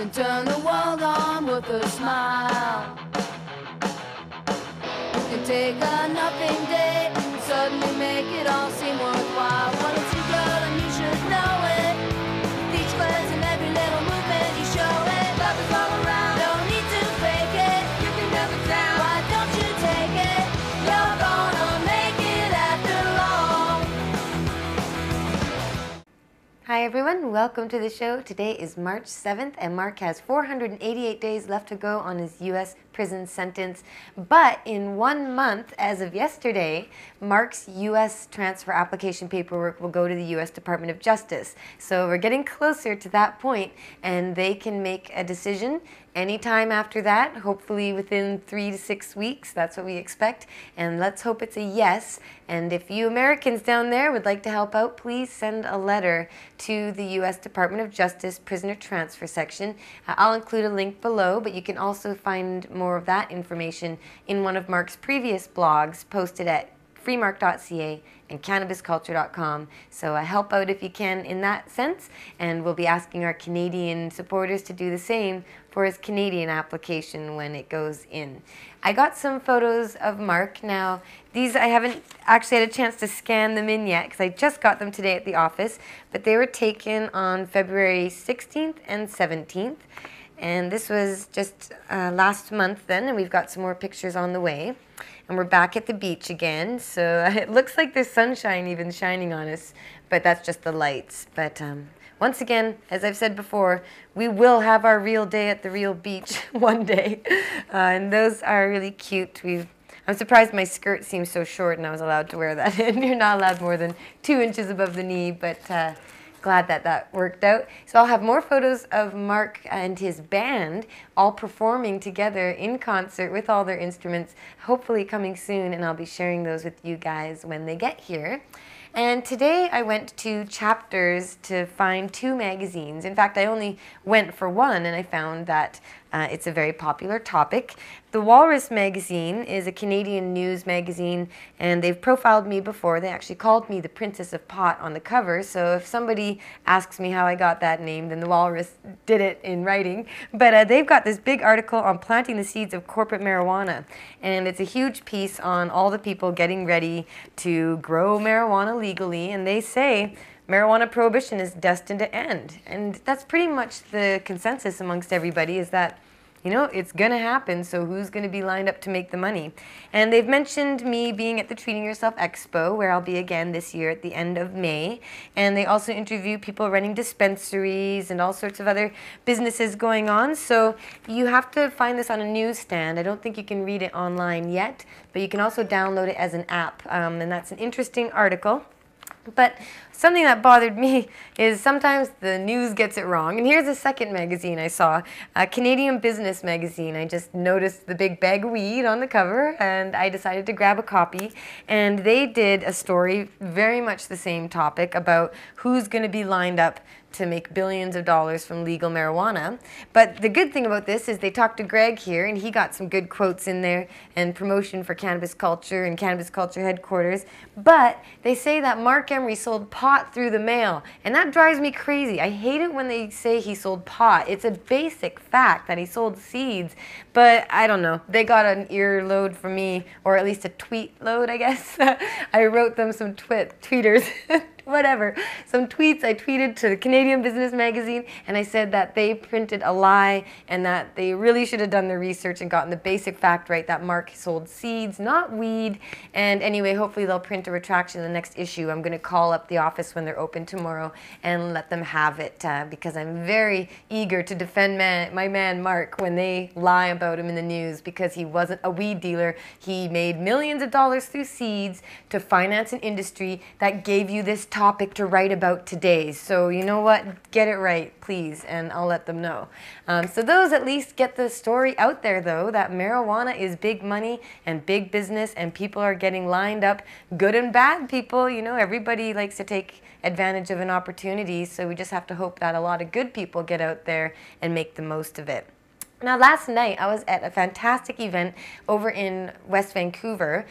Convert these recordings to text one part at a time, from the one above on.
can turn the world on with a smile. You can take a nothing day everyone, welcome to the show. Today is March 7th and Marc has 488 days left to go on his US prison sentence. But in one month, as of yesterday, Marc's US transfer application paperwork will go to the US Department of Justice. So we're getting closer to that point and they can make a decision anytime after that, hopefully within three to six weeks. That's what we expect. And let's hope it's a yes. And if you Americans down there would like to help out, please send a letter to the U.S. Department of Justice Prisoner Transfer Section. Uh, I'll include a link below, but you can also find more of that information in one of Marc's previous blogs posted at freemarc.ca and cannabisculture.com. So uh, help out if you can in that sense, and we'll be asking our Canadian supporters to do the same for his Canadian application when it goes in. I got some photos of Marc. Now, these I haven't actually had a chance to scan them in yet because I just got them today at the office, but they were taken on February 16th and 17th. And this was just uh, last month then, and we've got some more pictures on the way. And we're back at the beach again, so it looks like there's sunshine even shining on us, but that's just the lights. But um, once again, as I've said before, we will have our real day at the real beach one day. Uh, and those are really cute. We've I'm surprised my skirt seems so short and I was allowed to wear that. and you're not allowed more than two inches above the knee, but uh, glad that that worked out. So I'll have more photos of Marc and his band all performing together in concert with all their instruments, hopefully coming soon, and I'll be sharing those with you guys when they get here. And today I went to Chapters to find two magazines. In fact, I only went for one and I found that uh, it's a very popular topic. The Walrus magazine is a Canadian news magazine and they've profiled me before. They actually called me the Princess of Pot on the cover. So if somebody asks me how I got that name, then the Walrus did it in writing. But uh, they've got this big article on planting the seeds of corporate marijuana. And it's a huge piece on all the people getting ready to grow marijuana legally. And they say marijuana prohibition is destined to end. And that's pretty much the consensus amongst everybody is that you know, it's going to happen, so who's going to be lined up to make the money? And they've mentioned me being at the Treating Yourself Expo, where I'll be again this year at the end of May. And they also interview people running dispensaries and all sorts of other businesses going on. So you have to find this on a newsstand. I don't think you can read it online yet, but you can also download it as an app. Um, and that's an interesting article. But something that bothered me is sometimes the news gets it wrong. And here's a second magazine I saw, a Canadian Business Magazine. I just noticed the big bag weed on the cover and I decided to grab a copy. And they did a story, very much the same topic, about who's going to be lined up to make billions of dollars from legal marijuana. But the good thing about this is they talked to Greg here and he got some good quotes in there and promotion for cannabis culture and cannabis culture headquarters. But they say that Marc Emery sold pot through the mail and that drives me crazy. I hate it when they say he sold pot. It's a basic fact that he sold seeds, but I don't know. They got an ear load from me or at least a tweet load, I guess. I wrote them some twit tweeters whatever, some tweets I tweeted to the Canadian Business Magazine, and I said that they printed a lie and that they really should have done their research and gotten the basic fact right that Marc sold seeds, not weed. And anyway, hopefully they'll print a retraction in the next issue. I'm going to call up the office when they're open tomorrow and let them have it uh, because I'm very eager to defend man, my man Marc when they lie about him in the news because he wasn't a weed dealer. He made millions of dollars through seeds to finance an industry that gave you this topic to write about today. So you know what? Get it right, please, and I'll let them know. Um, so those at least get the story out there, though, that marijuana is big money and big business, and people are getting lined up, good and bad people. You know, everybody likes to take advantage of an opportunity, so we just have to hope that a lot of good people get out there and make the most of it. Now, last night I was at a fantastic event over in West Vancouver.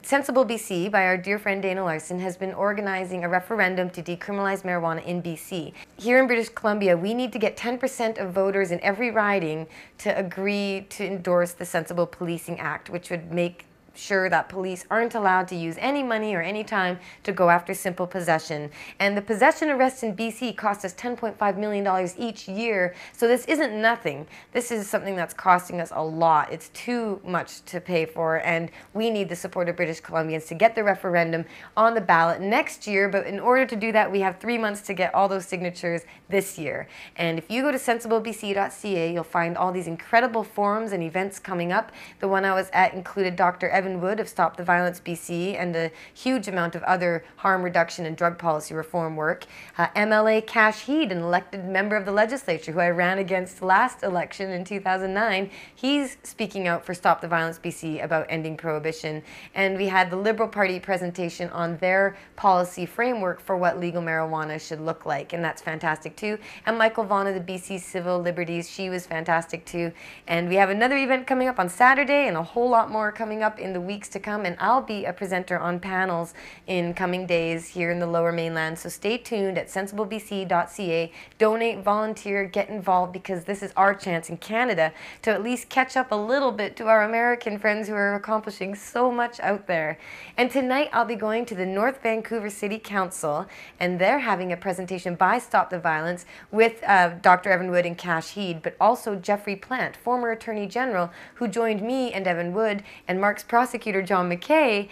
Sensible BC, by our dear friend Dana Larsen, has been organizing a referendum to decriminalize marijuana in BC. Here in British Columbia, we need to get 10% of voters in every riding to agree to endorse the Sensible Policing Act, which would make sure that police aren't allowed to use any money or any time to go after simple possession. And the possession arrests in BC cost us $10.5 million each year, so this isn't nothing. This is something that's costing us a lot. It's too much to pay for, and we need the support of British Columbians to get the referendum on the ballot next year. But in order to do that, we have three months to get all those signatures this year. And if you go to sensiblebc.ca, you'll find all these incredible forums and events coming up. The one I was at included Dr. Evan Evan Wood of Stop the Violence BC and a huge amount of other harm reduction and drug policy reform work. Uh, MLA Kash Heed, an elected member of the legislature who I ran against last election in 2009, he's speaking out for Stop the Violence BC about ending prohibition. And we had the Liberal Party presentation on their policy framework for what legal marijuana should look like, and that's fantastic too. And Micheal Vonn of the BC Civil Liberties, she was fantastic too. And we have another event coming up on Saturday and a whole lot more coming up in the weeks to come, and I'll be a presenter on panels in coming days here in the lower mainland. So stay tuned at sensiblebc.ca. Donate, volunteer, get involved because this is our chance in Canada to at least catch up a little bit to our American friends who are accomplishing so much out there. And tonight I'll be going to the North Vancouver City Council, and they're having a presentation by Stop the Violence with uh, Dr. Evan Wood and Kash Heed, but also Jeffrey Plant, former Attorney General, who joined me and Evan Wood and Marc's prosecutor John McKay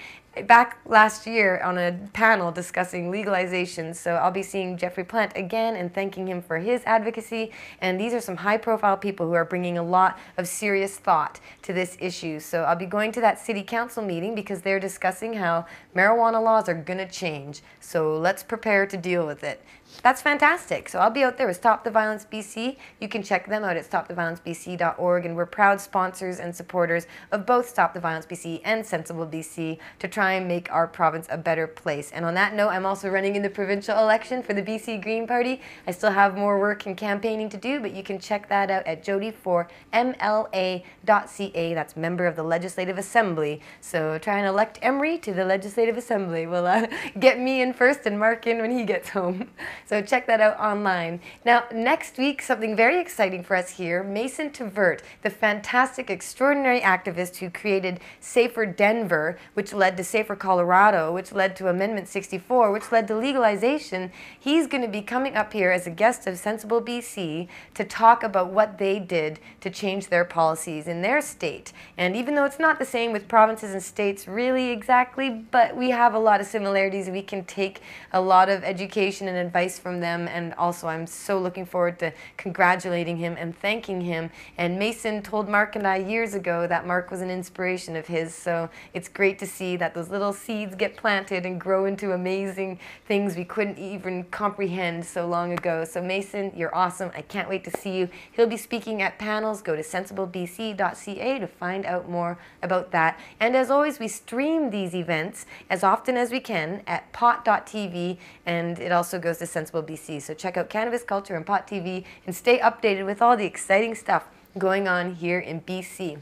back last year on a panel discussing legalization. So I'll be seeing Jeffrey Plant again and thanking him for his advocacy. And these are some high profile people who are bringing a lot of serious thought to this issue. So I'll be going to that city council meeting because they're discussing how marijuana laws are going to change. So let's prepare to deal with it. That's fantastic. So I'll be out there with Stop the Violence BC. You can check them out at stoptheviolencebc.org. And we're proud sponsors and supporters of both Stop the Violence BC and Sensible BC to try and make our province a better place. And on that note, I'm also running in the provincial election for the BC Green Party. I still have more work and campaigning to do, but you can check that out at jodie4mla.ca. That's member of the Legislative Assembly. So try and elect Emery to the Legislative Assembly. We'll uh, get me in first and Marc in when he gets home. So check that out online. Now, next week, something very exciting for us here Mason Tvert, the fantastic, extraordinary activist who created Safer Denver, which led to Safer Colorado, which led to Amendment 64, which led to legalization. He's going to be coming up here as a guest of Sensible BC to talk about what they did to change their policies in their state. And even though it's not the same with provinces and states really exactly, but we have a lot of similarities. We can take a lot of education and advice advice from them. And also, I'm so looking forward to congratulating him and thanking him. And Mason told Marc and I years ago that Marc was an inspiration of his. So it's great to see that those little seeds get planted and grow into amazing things we couldn't even comprehend so long ago. So, Mason, you're awesome. I can't wait to see you. He'll be speaking at panels. Go to sensiblebc.ca to find out more about that. And as always, we stream these events as often as we can at pot.tv, and it also goes to Sensible BC. So check out Cannabis Culture and Pot TV and stay updated with all the exciting stuff going on here in BC.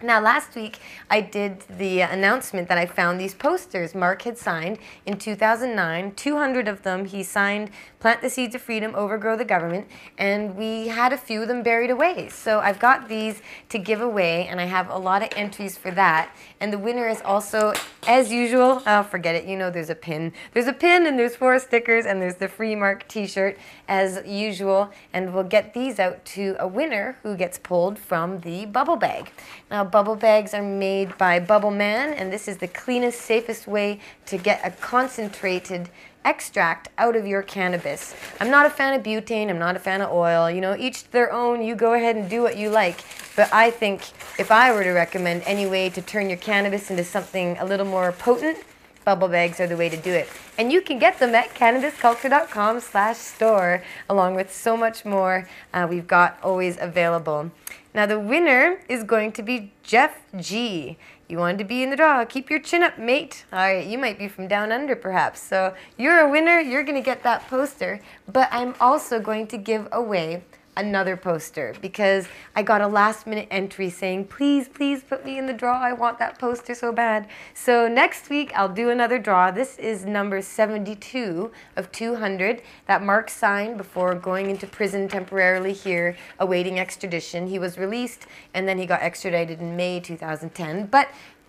Now, last week I did the announcement that I found these posters Marc had signed in 2009. 200 of them he signed Plant the Seeds of Freedom, Overgrow the Government, and we had a few of them buried away. So I've got these to give away, and I have a lot of entries for that. And the winner is also, as usual, oh, forget it, you know there's a pin. There's a pin, and there's four stickers, and there's the free Marc t shirt, as usual. And we'll get these out to a winner who gets pulled from the bubble bag. Now, bubble bags are made by Bubble Man, and this is the cleanest, safest way to get a concentrated extract out of your cannabis. I'm not a fan of butane, I'm not a fan of oil. You know, each their own, you go ahead and do what you like. But I think if I were to recommend any way to turn your cannabis into something a little more potent, bubble bags are the way to do it. And you can get them at cannabisculture.com slash store, along with so much more uh, we've got always available. Now the winner is going to be Jeff G. You wanted to be in the draw. Keep your chin up, mate. All right, you might be from down under perhaps. So you're a winner. You're going to get that poster. But I'm also going to give away another poster because I got a last minute entry saying, please, please put me in the draw. I want that poster so bad. So next week I'll do another draw. This is number 72 of 200 that Marc signed before going into prison temporarily here awaiting extradition. He was released and then he got extradited in May 2010. But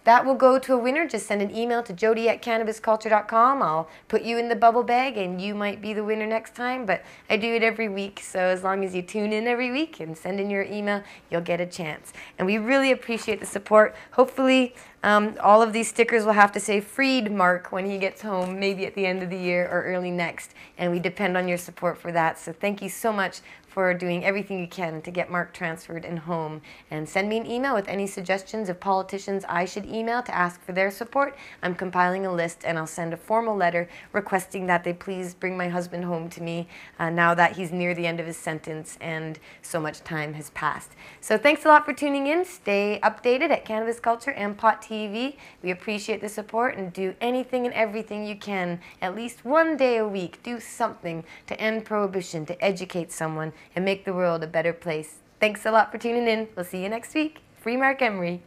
that will go to a winner. Just send an email to jodie at cannabisculture.com. I'll put you in the bubble bag and you might be the winner next time. But I do it every week. So as long as you tune in every week and send in your email, you'll get a chance. And we really appreciate the support. Hopefully, um, all of these stickers will have to say freed Marc when he gets home, maybe at the end of the year or early next. And we depend on your support for that. So thank you so much for doing everything you can to get Marc transferred and home. And send me an email with any suggestions of politicians I should email to ask for their support. I'm compiling a list and I'll send a formal letter requesting that they please bring my husband home to me uh, now that he's near the end of his sentence and so much time has passed. So thanks a lot for tuning in. Stay updated at Cannabis Culture and Pot TV. We appreciate the support and do anything and everything you can, at least one day a week. Do something to end prohibition, to educate someone, and make the world a better place. Thanks a lot for tuning in. We'll see you next week. Free Marc Emery.